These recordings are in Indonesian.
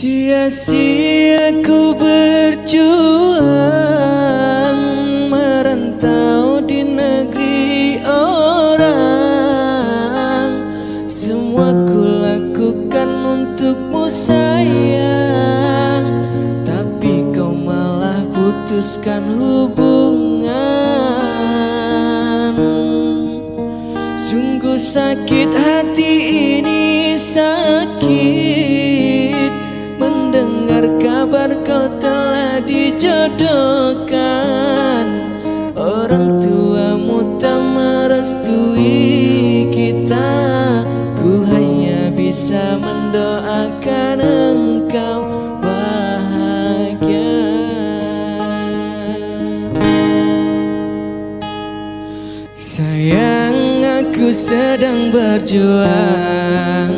Sia-sia ku berjuang Merantau di negeri orang. Semua ku lakukan untukmu sayang. Tapi kau malah putuskan hubungan. Sungguh sakit hati ini dijodohkan Orang tuamu tak merestui kita. Ku hanya bisa mendoakan engkau bahagia. Sayang aku sedang berjuang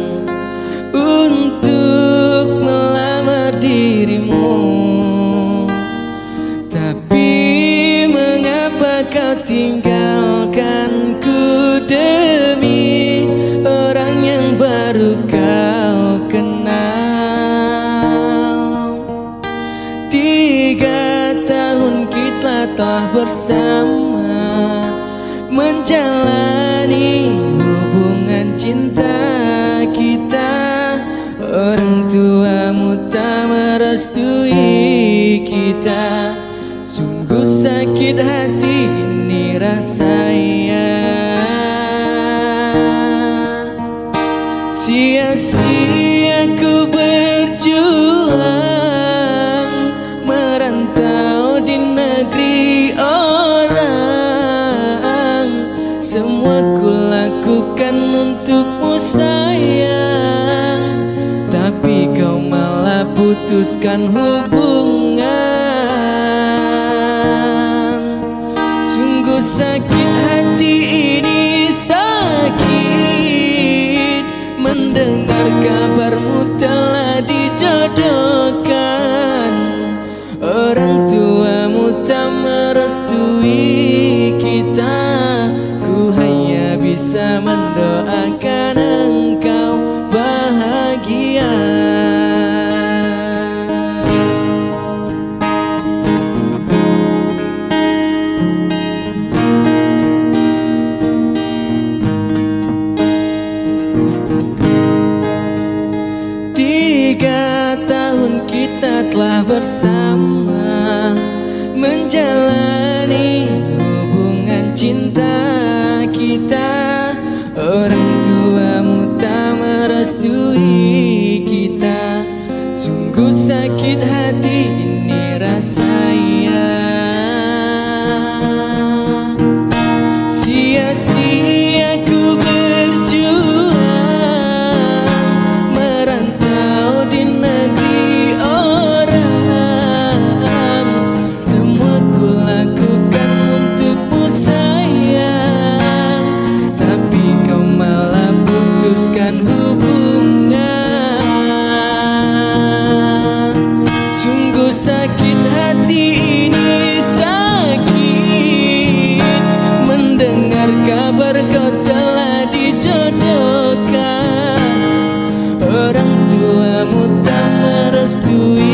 Untuk tinggalkan ku demi Orang yang baru kau kenal. Tiga tahun kita telah bersama Menjalani hubungan cinta kita. Orang tuamu tak merestui kita. Sungguh sakit hati rasanya Sia-sia ku berjuang Merantau di negeri orang. Semua ku lakukan untukmu sayang. Tapi kau malah putuskan hubungan sakit hati ini sakit. Mendengar kabarmu telah dijodohkan. Orang bersama menjalani hubungan cinta kita. Orang tuamu tak merestui kita. Sungguh sakit hati ini rasanya. just do it.